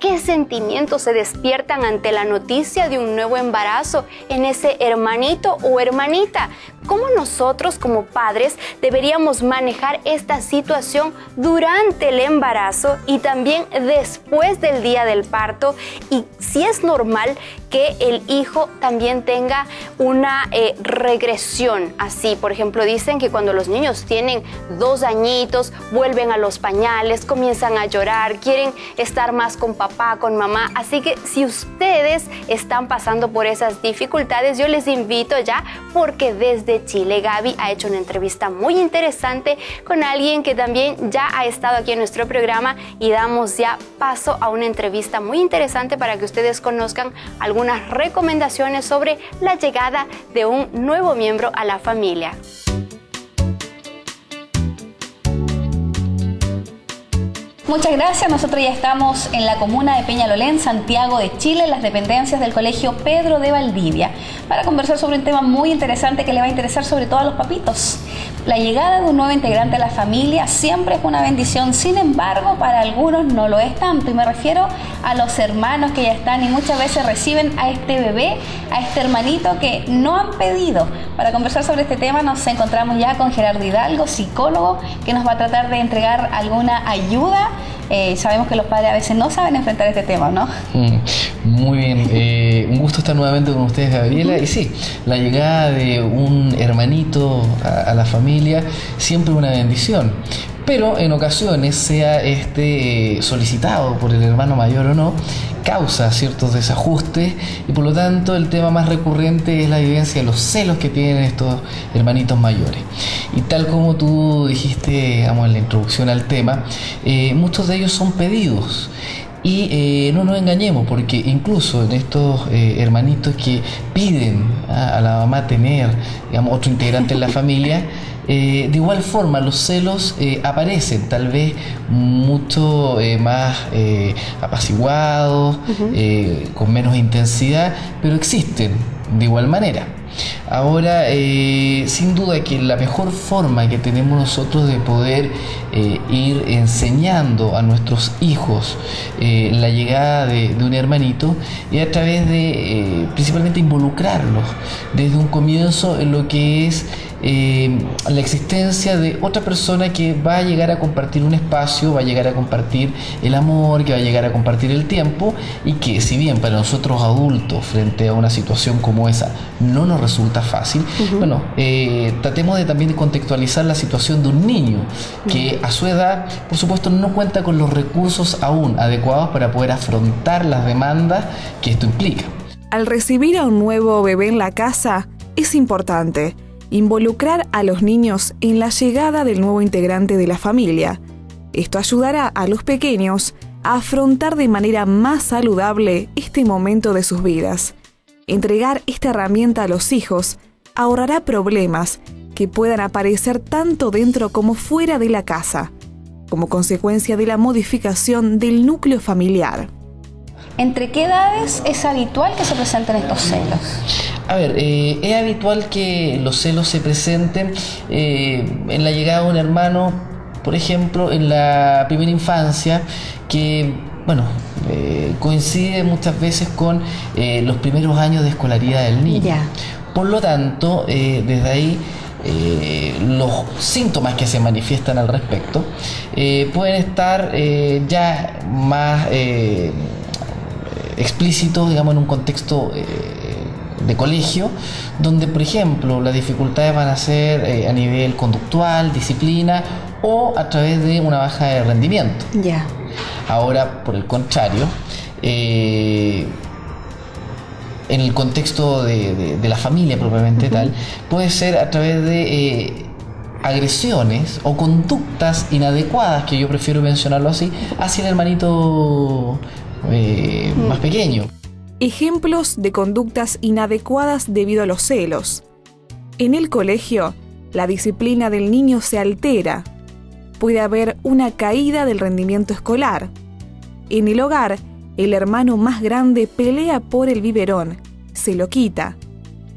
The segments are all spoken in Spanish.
qué sentimientos se despiertan ante la noticia de un nuevo embarazo en ese hermanito o hermanita. ¿Cómo nosotros como padres deberíamos manejar esta situación durante el embarazo y también después del día del parto? Y si es normal que el hijo también tenga una eh, regresión así. Por ejemplo, dicen que cuando los niños tienen dos añitos, vuelven a los pañales, comienzan a llorar, quieren estar más con papá, con mamá. Así que si ustedes están pasando por esas dificultades, yo les invito ya porque desde Chile. Gaby ha hecho una entrevista muy interesante con alguien que también ya ha estado aquí en nuestro programa y damos ya paso a una entrevista muy interesante para que ustedes conozcan algunas recomendaciones sobre la llegada de un nuevo miembro a la familia. Muchas gracias. Nosotros ya estamos en la comuna de Peñalolén, Santiago de Chile, en las dependencias del Colegio Pedro de Valdivia, para conversar sobre un tema muy interesante que le va a interesar sobre todo a los papitos. La llegada de un nuevo integrante a la familia siempre es una bendición, sin embargo, para algunos no lo es tanto. Y me refiero a los hermanos que ya están y muchas veces reciben a este bebé, a este hermanito que no han pedido. Para conversar sobre este tema nos encontramos ya con Gerardo Hidalgo, psicólogo, que nos va a tratar de entregar alguna ayuda eh, sabemos que los padres a veces no saben enfrentar este tema, ¿no? Muy bien, eh, un gusto estar nuevamente con ustedes, Gabriela. Y sí, la llegada de un hermanito a, a la familia siempre una bendición pero en ocasiones, sea este solicitado por el hermano mayor o no, causa ciertos desajustes y por lo tanto el tema más recurrente es la evidencia de los celos que tienen estos hermanitos mayores. Y tal como tú dijiste digamos, en la introducción al tema, eh, muchos de ellos son pedidos. Y eh, no nos engañemos, porque incluso en estos eh, hermanitos que piden a, a la mamá tener digamos, otro integrante en la familia, eh, de igual forma, los celos eh, aparecen, tal vez mucho eh, más apaciguados, con menos intensidad, pero existen de igual manera. Ahora, sin duda que la mejor forma que tenemos nosotros de poder ir enseñando a nuestros hijos la llegada de, de, un hermanito es a través de principalmente involucrarlos desde un comienzo en lo que es eh, la existencia de otra persona que va a llegar a compartir un espacio, va a llegar a compartir el amor, que va a llegar a compartir el tiempo y que si bien para nosotros adultos frente a una situación como esa no nos resulta fácil, bueno, eh, tratemos de también contextualizar la situación de un niño que a su edad, por supuesto, no cuenta con los recursos aún adecuados para poder afrontar las demandas que esto implica. Al recibir a un nuevo bebé en la casa, es importante involucrar a los niños en la llegada del nuevo integrante de la familia. Esto ayudará a los pequeños a afrontar de manera más saludable este momento de sus vidas. Entregar esta herramienta a los hijos ahorrará problemas que puedan aparecer tanto dentro como fuera de la casa, como consecuencia de la modificación del núcleo familiar. ¿Entre qué edades es habitual que se presenten estos celos? A ver, eh, es habitual que los celos se presenten eh, en la llegada de un hermano, por ejemplo, en la primera infancia, que, bueno, eh, coincide muchas veces con los primeros años de escolaridad del niño. Por lo tanto, desde ahí los síntomas que se manifiestan al respecto pueden estar ya más explícito, digamos, en un contexto de colegio, donde, por ejemplo, las dificultades van a ser eh, a nivel conductual, disciplina o a través de una baja de rendimiento. Ya. Ahora, por el contrario, eh, en el contexto de, la familia propiamente tal, puede ser a través de agresiones o conductas inadecuadas, que yo prefiero mencionarlo así, hacia el hermanito eh, más pequeño. Ejemplos de conductas inadecuadas debido a los celos. En el colegio, la disciplina del niño se altera. Puede haber una caída del rendimiento escolar. En el hogar, el hermano más grande pelea por el biberón, se lo quita,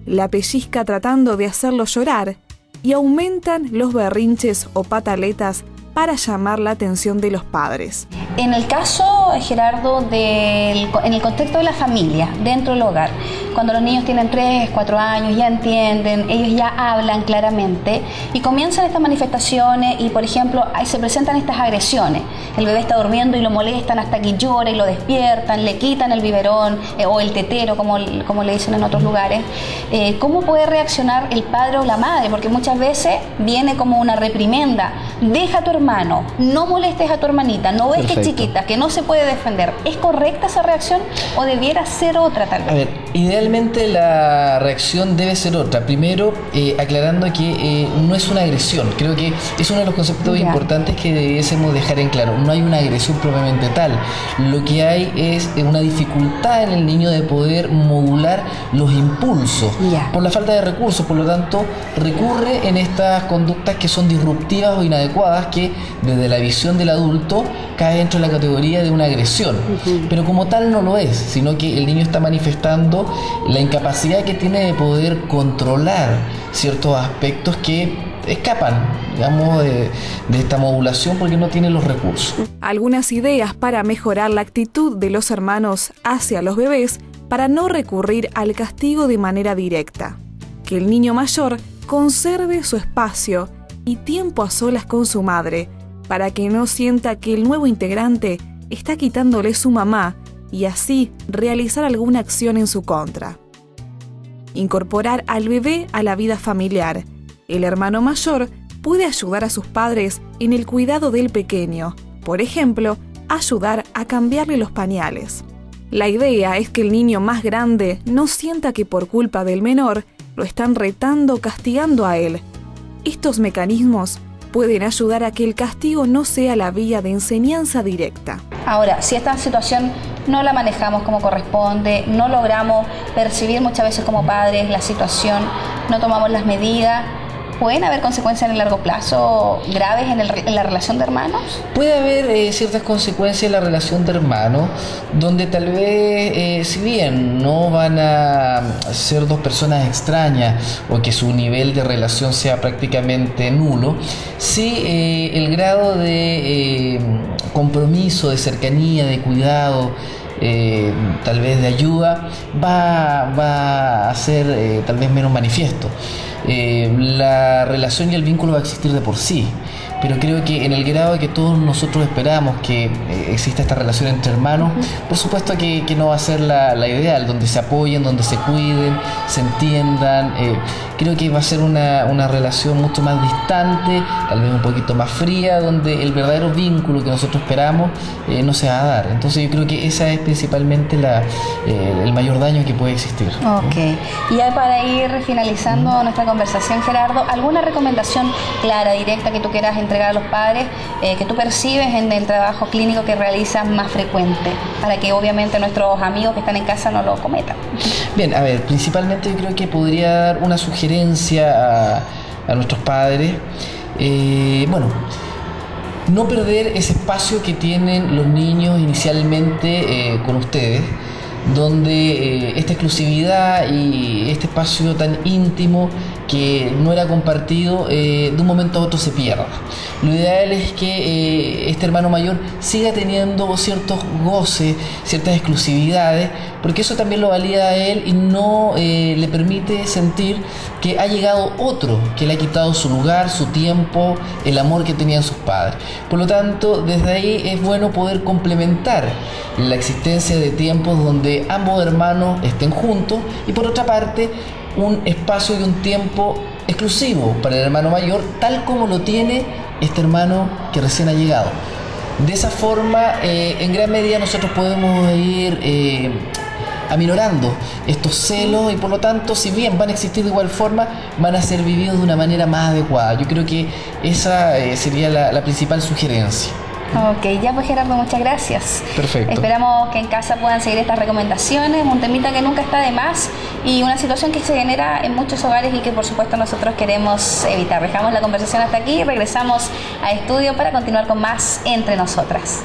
la pellizca tratando de hacerlo llorar y aumentan los berrinches o pataletas para llamar la atención de los padres. En el caso, Gerardo, en el contexto de la familia, dentro del hogar, cuando los niños tienen 3, 4 años, ya entienden, ellos ya hablan claramente y comienzan estas manifestaciones y, por ejemplo, se presentan estas agresiones. El bebé está durmiendo y lo molestan hasta que llora y lo despiertan, le quitan el biberón eh, o el tetero, como, como le dicen en otros lugares. Eh, ¿Cómo puede reaccionar el padre o la madre? Porque muchas veces viene como una reprimenda. Deja a tu hermano, no molestes a tu hermanita, no ves que es chiquita, que no se puede defender. ¿Es correcta esa reacción o debiera ser otra tal vez? A ver, idealmente la reacción debe ser otra. Primero, eh, aclarando que no es una agresión. Creo que es uno de los conceptos importantes que debiésemos dejar en claro. No hay una agresión propiamente tal. Lo que hay es una dificultad en el niño de poder modular los impulsos por la falta de recursos. Por lo tanto, recurre en estas conductas que son disruptivas o inadecuadas que desde la visión del adulto cae dentro de la categoría de una agresión. Pero como tal no lo es, sino que el niño está manifestando la incapacidad que tiene de poder controlar ciertos aspectos que escapan, digamos, de, esta modulación porque no tienen los recursos. Algunas ideas para mejorar la actitud de los hermanos hacia los bebés para no recurrir al castigo de manera directa. Que el niño mayor conserve su espacio y tiempo a solas con su madre, para que no sienta que el nuevo integrante está quitándole su mamá y así realizar alguna acción en su contra. Incorporar al bebé a la vida familiar el hermano mayor puede ayudar a sus padres en el cuidado del pequeño, por ejemplo, ayudar a cambiarle los pañales. La idea es que el niño más grande no sienta que por culpa del menor lo están retando o castigando a él. Estos mecanismos pueden ayudar a que el castigo no sea la vía de enseñanza directa. Ahora, si esta situación no la manejamos como corresponde, no logramos percibir muchas veces como padres la situación, no tomamos las medidas, ¿Pueden haber consecuencias en el largo plazo graves en, la relación de hermanos? Puede haber eh, ciertas consecuencias en la relación de hermanos, donde tal vez, eh, si bien no van a ser dos personas extrañas o que su nivel de relación sea prácticamente nulo, sí eh, el grado de compromiso, de cercanía, de cuidado, tal vez de ayuda, va, va a ser tal vez menos manifiesto. Eh, la relación y el vínculo va a existir de por sí pero creo que en el grado que todos nosotros esperamos que eh, exista esta relación entre hermanos, por supuesto que, no va a ser la, ideal, donde se apoyen, donde se cuiden, se entiendan. Eh, creo que va a ser una, relación mucho más distante, tal vez un poquito más fría, donde el verdadero vínculo que nosotros esperamos eh, no se va a dar. Entonces yo creo que esa es principalmente la, el mayor daño que puede existir. Ok. Y ya para ir finalizando nuestra conversación, Gerardo, ¿alguna recomendación clara, directa que tú quieras entregar a los padres eh, que tú percibes en el trabajo clínico que realizas más frecuente, para que obviamente nuestros amigos que están en casa no lo cometan. Bien, a ver, principalmente yo creo que podría dar una sugerencia a, nuestros padres. Eh, bueno, no perder ese espacio que tienen los niños inicialmente eh, con ustedes donde esta exclusividad y este espacio tan íntimo que no era compartido, eh, de un momento a otro se pierda. Lo ideal es que eh, este hermano mayor siga teniendo ciertos goces, ciertas exclusividades, porque eso también lo valida a él y no eh, le permite sentir que ha llegado otro que le ha quitado su lugar, su tiempo, el amor que tenían sus padres. Por lo tanto, desde ahí es bueno poder complementar la existencia de tiempos donde ambos hermanos estén juntos y por otra parte un espacio y un tiempo exclusivo para el hermano mayor, tal como lo tiene este hermano que recién ha llegado. De esa forma, eh, en gran medida nosotros podemos ir eh, aminorando estos celos y por lo tanto, si bien van a existir de igual forma, van a ser vividos de una manera más adecuada. Yo creo que esa eh, sería la principal sugerencia. Ok, ya pues Gerardo, muchas gracias. Perfecto. Esperamos que en casa puedan seguir estas recomendaciones, un temita que nunca está de más y una situación que se genera en muchos hogares y que por supuesto nosotros queremos evitar. Dejamos la conversación hasta aquí y regresamos a estudio para continuar con más entre nosotras.